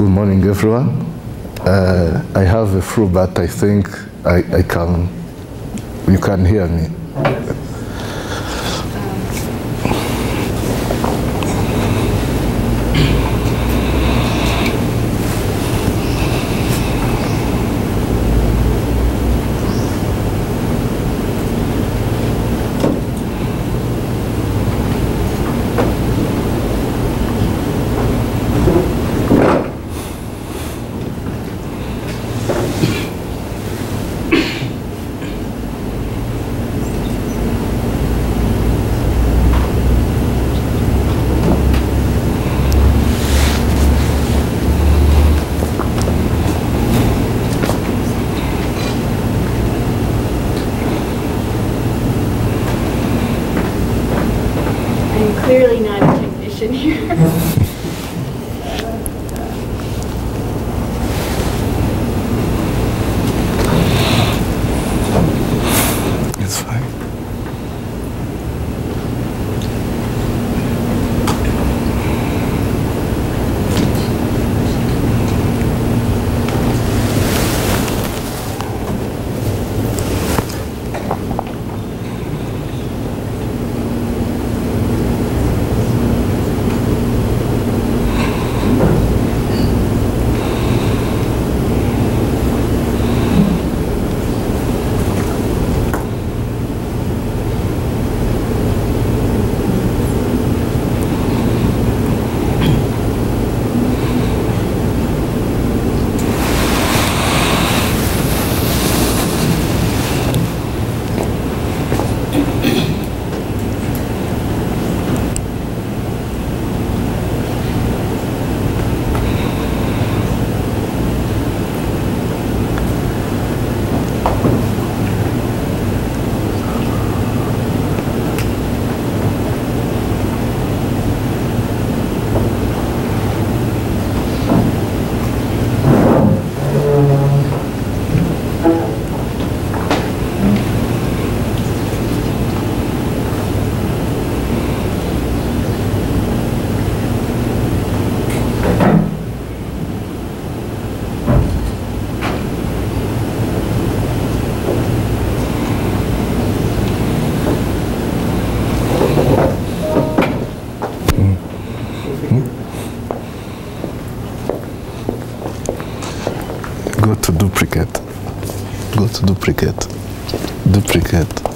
Good morning, everyone. Uh, I have a flu, but I think I, I can, you can hear me. Go to duplicate. Duplicate.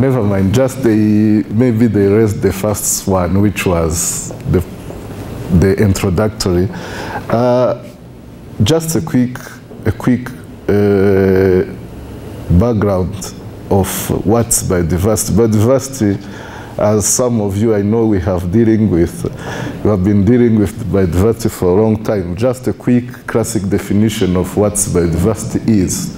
Never mind. Just the maybe they raised the first one, which was the the introductory. Uh, just a quick a quick uh, background of what's biodiversity. Biodiversity, as some of you I know we have dealing with, we have been dealing with biodiversity for a long time. Just a quick classic definition of what biodiversity is.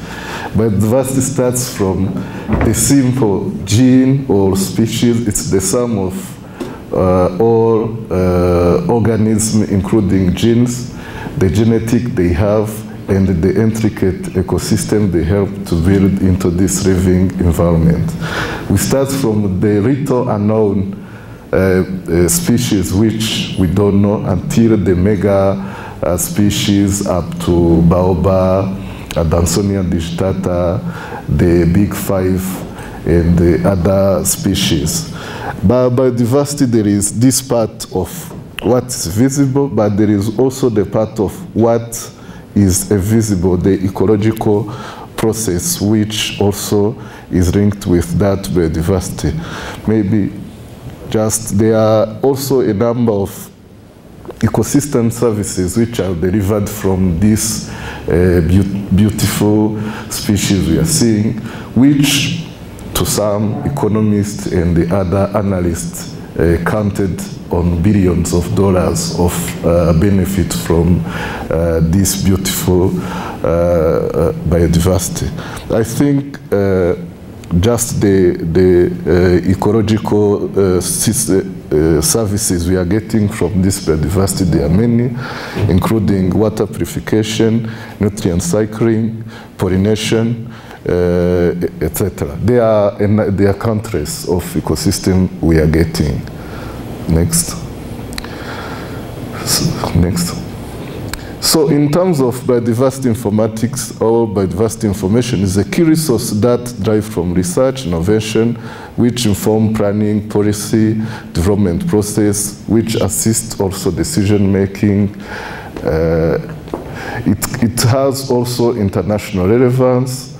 Biodiversity starts from a simple gene or species. It's the sum of uh, all uh, organisms, including genes, the genetic they have, and the intricate ecosystem they help to build into this living environment. We start from the little unknown uh, uh, species which we don't know until the mega uh, species up to baobab, Adansonia digitata, the big five, and the other species. By biodiversity, there is this part of what is visible, but there is also the part of what is invisible, the ecological process, which also is linked with that biodiversity. Maybe just there are also a number of ecosystem services which are delivered from this uh, beau- beautiful species we are seeing, which to some economists and the other analysts uh, counted on billions of dollars of uh, benefit from uh, this beautiful uh, uh, biodiversity. I think uh, just the, the ecological system, services we are getting from this biodiversity, there are many, including water purification, nutrient cycling, pollination, uh, etc. They are, they are countries of ecosystem we are getting. Next. So, next. So in terms of biodiversity informatics or biodiversity information is a key resource that drive from research, innovation, which inform planning, policy, development process, which assist also decision making. Uh, it, it has also international relevance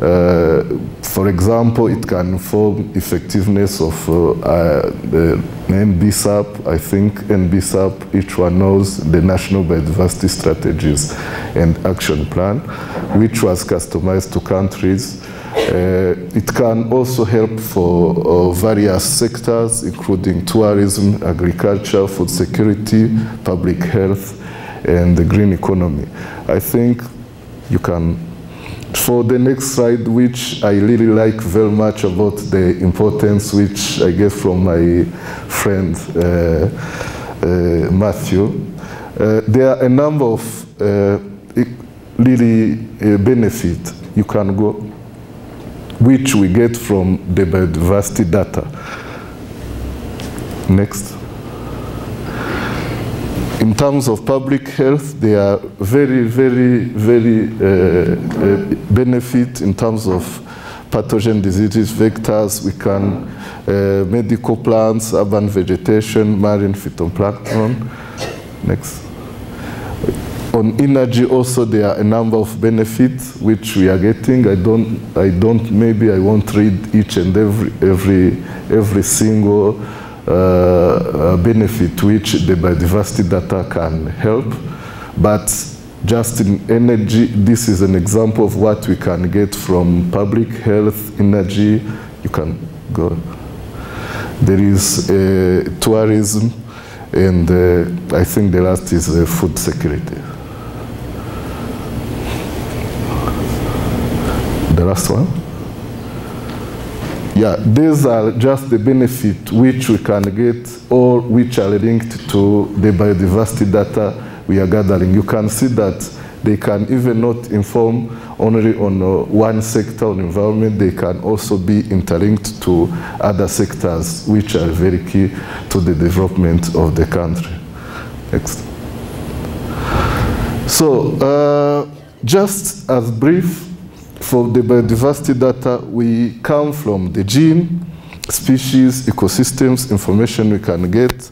uh, for example, it can inform effectiveness of uh, uh, the NBSAP. I think NBSAP, each one knows the National Biodiversity Strategies and Action Plan, which was customized to countries. Uh, it can also help for uh, various sectors, including tourism, agriculture, food security, public health, and the green economy. I think you can for the next slide, which I really like very much about the importance, which I get from my friend uh, uh, Matthew, uh, there are a number of uh, really uh, benefit you can go, which we get from the biodiversity data. Next. In terms of public health, they are very, very, very uh, uh, benefit in terms of pathogen diseases, vectors, we can, uh, medical plants, urban vegetation, marine phytoplankton. Next. On energy also there are a number of benefits which we are getting. I don't, I don't, maybe I won't read each and every, every, every single uh, benefit which the biodiversity data can help. But just in energy, this is an example of what we can get from public health, energy. You can go. There is uh, tourism, and uh, I think the last is uh, food security. The last one? Yeah, these are just the benefit which we can get or which are linked to the biodiversity data we are gathering. You can see that they can even not inform only on uh, one sector on environment, they can also be interlinked to other sectors which are very key to the development of the country. Next. So, uh, just as brief, for the biodiversity data, we come from the gene, species, ecosystems, information we can get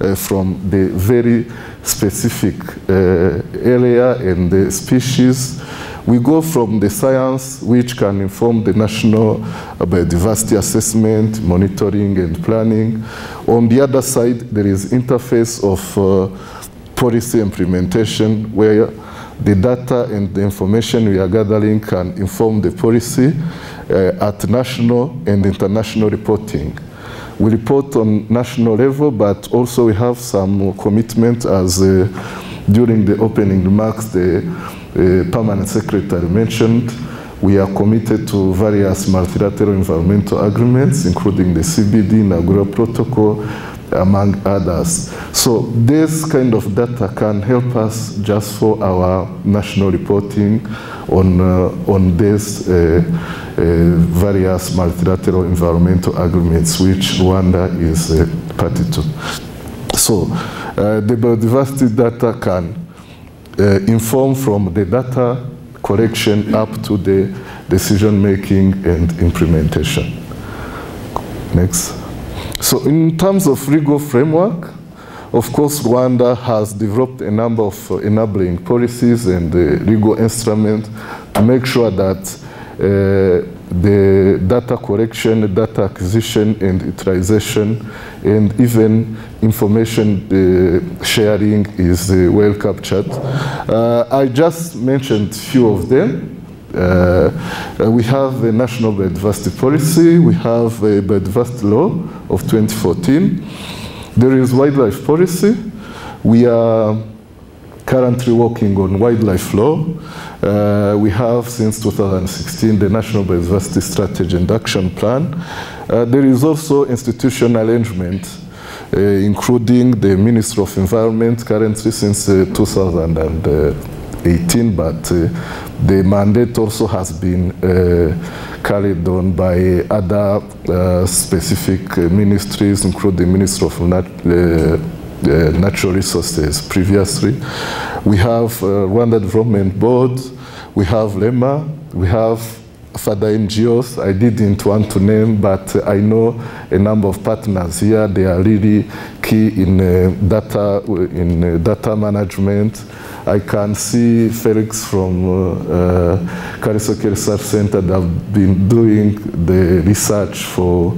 uh, from the very specific uh, area and the species. We go from the science, which can inform the national biodiversity assessment, monitoring, and planning. On the other side, there is interface of uh, policy implementation, where the data and the information we are gathering can inform the policy uh, at national and international reporting. We report on national level, but also we have some commitment as uh, during the opening remarks the uh, permanent secretary mentioned, we are committed to various multilateral environmental agreements, including the CBD, Nagoya Protocol, among others. So this kind of data can help us just for our national reporting on, uh, on these uh, uh, various multilateral environmental agreements which Rwanda is a party to. So uh, the biodiversity data can uh, inform from the data collection up to the decision making and implementation. Next. So in terms of legal framework, of course, Rwanda has developed a number of uh, enabling policies and uh, legal instruments to make sure that uh, the data collection, data acquisition and utilization, and even information uh, sharing is uh, well captured. Uh, I just mentioned a few of them. Uh, uh, we have a national biodiversity policy, we have a biodiversity law of 2014. There is wildlife policy. We are currently working on wildlife law. Uh, we have since 2016 the National Biodiversity Strategy and Action Plan. Uh, there is also institutional arrangement uh, including the Ministry of Environment currently since uh, 2018, but uh, the mandate also has been uh, carried on by other uh, specific uh, ministries, including the Ministry of Nat uh, Natural Resources previously. We have Rwanda Development Board, we have REMA, we have further NGOs I didn't want to name, but I know a number of partners here. They are really key in uh, data in uh, data management. I can see Felix from uh, uh, Research Center that have been doing the research for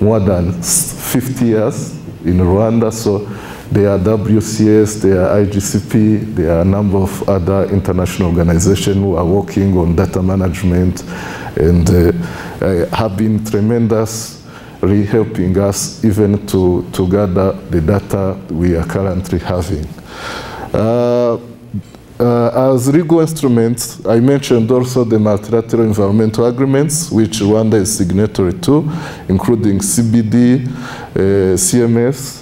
more than 50 years in Rwanda. So there are WCS, there are IGCP, there are a number of other international organizations who are working on data management and uh, uh, have been tremendously helping us even to, to gather the data we are currently having. Uh, uh, as legal instruments, I mentioned also the multilateral environmental agreements, which Rwanda is signatory to, including CBD, uh, CMS,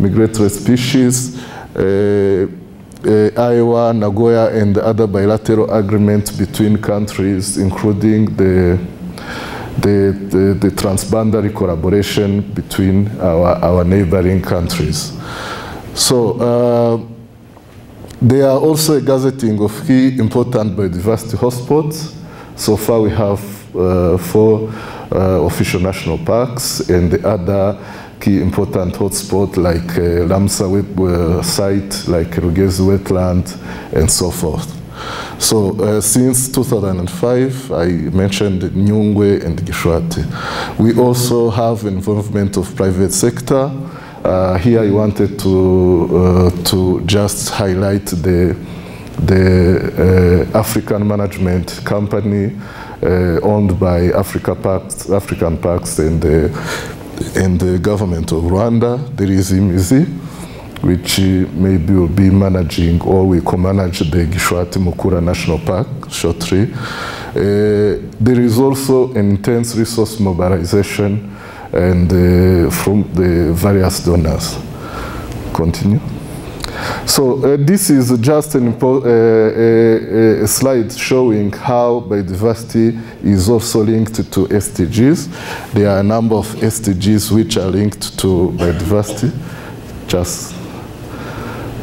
migratory species, uh, uh, AEWA, Nagoya, and other bilateral agreements between countries, including the, the, the, the transboundary collaboration between our, our neighboring countries. So, uh, there are also a gazetting of key important biodiversity hotspots. So far we have uh, four uh, official national parks and the other key important hotspot like uh, Ramsar uh, site, like Rugezi wetland, and so forth. So uh, since 2005, I mentioned Nyungwe and Gishwati. We also have involvement of private sector. Uh, here I wanted to, uh, to just highlight the, the uh, Akagera Management Company owned by Africa Parks, African Parks and and the government of Rwanda. There is IMIZI, which maybe will be managing or will co-manage the Gishwati Mukura National Park shortly. Uh, there is also an intense resource mobilization and uh, from the various donors. Continue. So uh, this is just an uh, a, a, slide showing how biodiversity is also linked to SDGs. There are a number of SDGs which are linked to biodiversity. Just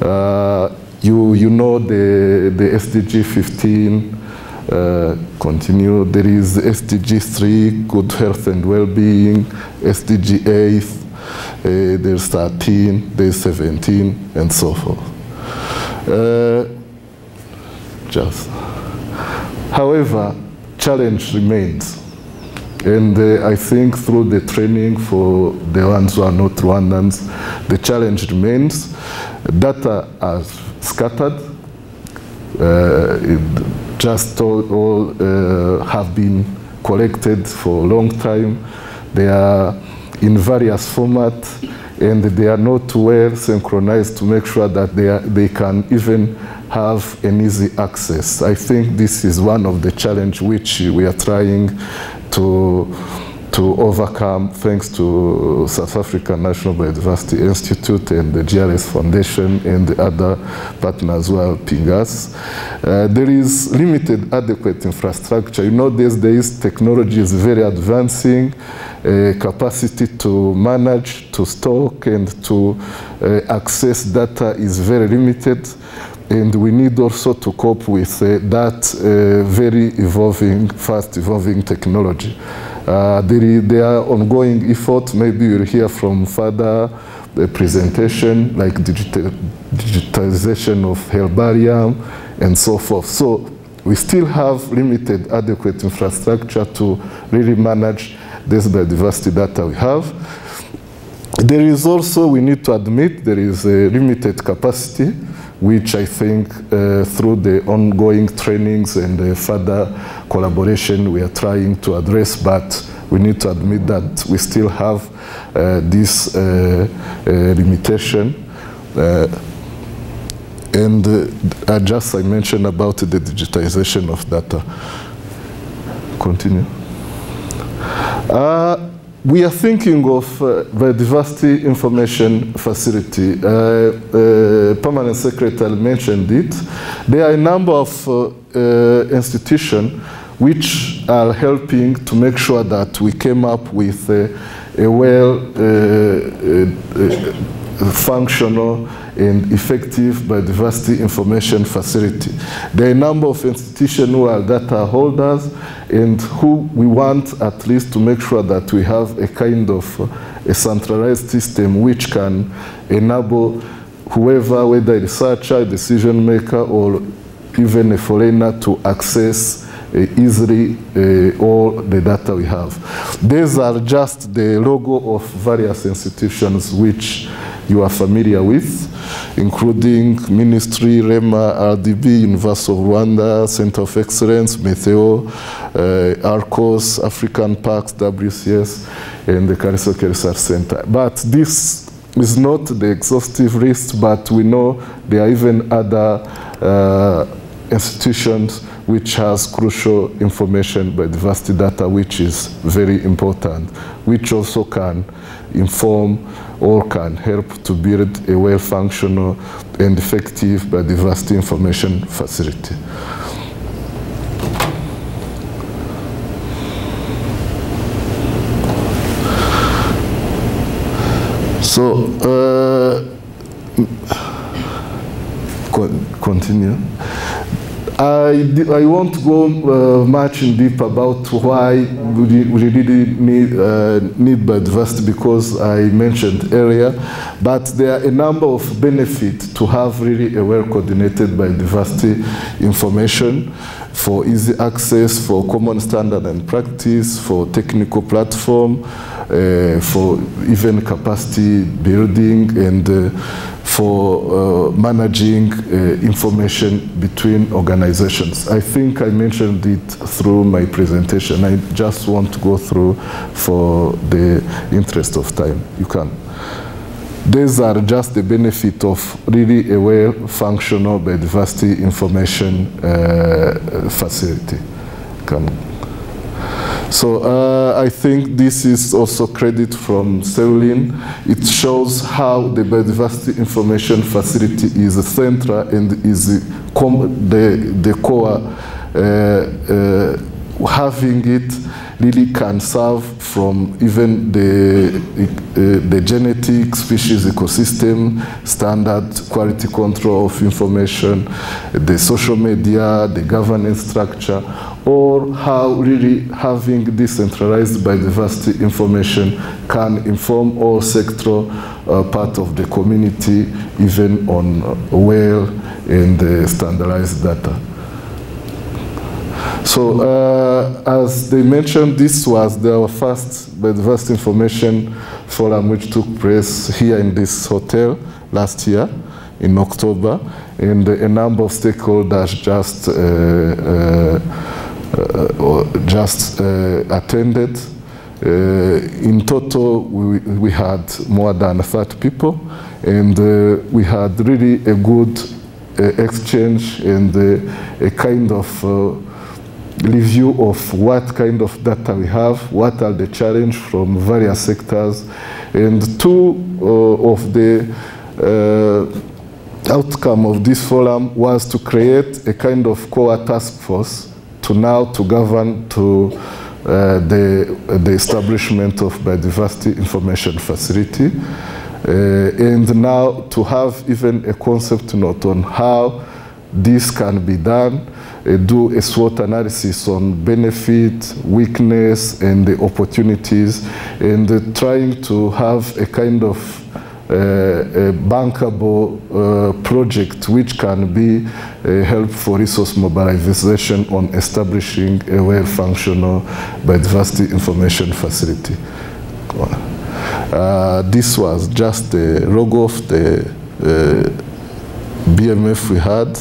uh, you you know the the SDG 15. Uh, continue. There is SDG 3, good health and well-being, SDG 8, uh, there's 13, there's 17, and so forth. Uh, just. However, challenge remains. And uh, I think through the training for the ones who are not Rwandans, the challenge remains. Data are scattered. Just all, all have been collected for a long time. They are in various formats and they are not well synchronized to make sure that they, are, they can even have an easy access. I think this is one of the challenge which we are trying to to overcome thanks to South African National Biodiversity Institute and the JRS Foundation and the other partners who are helping us. Uh, there is limited adequate infrastructure. You know, these days technology is very advancing, capacity to manage, to stock and to uh, access data is very limited and we need also to cope with uh, that uh, very evolving, fast evolving technology. There, there are ongoing efforts, maybe you'll hear from further presentation like digital, digitalization of herbarium and so forth. So we still have limited adequate infrastructure to really manage this biodiversity data we have. There is also, we need to admit, there is a limited capacity which I think uh, through the ongoing trainings and uh, further collaboration we are trying to address, but we need to admit that we still have uh, this uh, uh, limitation. Uh, and uh, just I mentioned about the digitization of data. Continue. Uh, we are thinking of uh, the diversity information facility. Uh, uh, Permanent Secretary mentioned it. There are a number of uh, uh, institutions which are helping to make sure that we came up with a, a well functional and effective biodiversity information facility. There are a number of institutions who are data holders and who we want at least to make sure that we have a kind of uh, a centralized system which can enable whoever, whether a researcher, decision maker, or even a foreigner to access easily uh, all the data we have. These are just the logo of various institutions which you are familiar with, including Ministry, REMA, RDB, University of Rwanda, Center of Excellence, Meteo, uh, ARCOS, African Parks, WCS, and the Karisoke Research Center. But this is not the exhaustive list, but we know there are even other uh, institutions which has crucial information biodiversity data, which is very important, which also can inform or can help to build a well-functional and effective biodiversity information facility. So, uh, continue. I, I won't go uh, much in deep about why we really need, uh, need biodiversity because I mentioned earlier, but there are a number of benefits to have really a well-coordinated biodiversity information for easy access, for common standard and practice, for technical platform, for even capacity building and uh, for uh, managing uh, information between organizations. I think I mentioned it through my presentation. I just want to go through for the interest of time. You can. These are just the benefit of really a well-functional biodiversity information uh, facility. Come. So uh, I think this is also credit from Seulin. It shows how the biodiversity information facility is central and is the, the core uh, uh, having it really can serve from even the, uh, the genetic species ecosystem, standard quality control of information, the social media, the governance structure, or how really having decentralized biodiversity information can inform all sectoral uh, part of the community, even on uh, well and uh, standardized data. So uh, as they mentioned, this was their first biodiversity information forum which took place here in this hotel last year in October, and a number of stakeholders just uh, uh, just attended. in total, we, we had more than 30 people, and we had really a good exchange and a kind of review of what kind of data we have, what are the challenges from various sectors, and two uh, of the uh, outcome of this forum was to create a kind of core task force to now to govern to uh, the, the establishment of biodiversity information facility. Uh, and now to have even a concept note on how this can be done, uh, do a SWOT analysis on benefit, weakness, and the opportunities, and uh, trying to have a kind of a bankable uh, project which can be a help for resource mobilization on establishing a well-functional biodiversity information facility. Uh, this was just the logo of the BMF we had.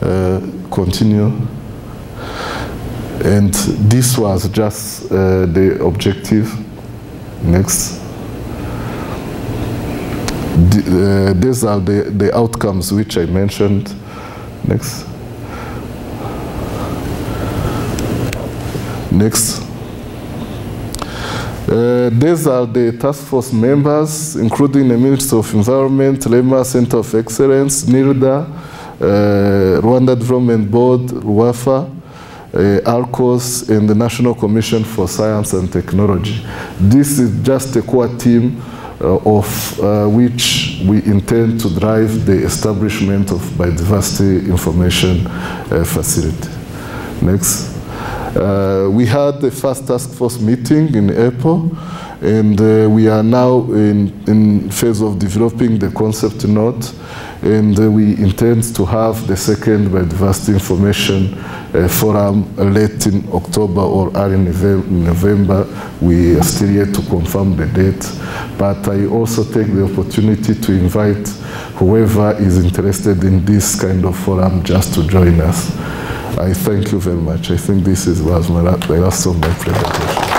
Uh, continue. And this was just uh, the objective. Next. Uh, these are the, the outcomes which I mentioned. Next. Next. Uh, these are the task force members, including the Ministry of Environment, REMA Center of Excellence, NIRDA, uh, Rwanda Development Board, RWAFA, uh, ARCOS, and the National Commission for Science and Technology. This is just a core team of uh, which we intend to drive the establishment of biodiversity information uh, facility. Next. Uh, we had the first task force meeting in April, and uh, we are now in, in phase of developing the concept note, and uh, we intend to have the second biodiversity information uh, forum late in October or early November. We are still yet to confirm the date, but I also take the opportunity to invite whoever is interested in this kind of forum just to join us. I thank you very much. I think this is, was my, the last of my presentation.